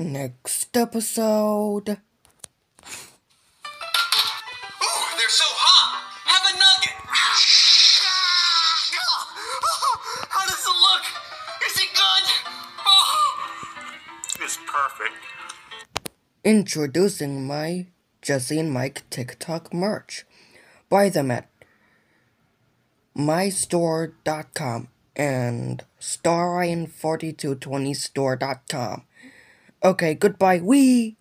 Next episode. Ooh, they're so hot! Have a nugget! How does it look? Is it good? Oh. It's perfect. Introducing my Jesse and Mike TikTok merch. Buy them at mystore.com and starrion4220store.com. Okay, goodbye. Wee!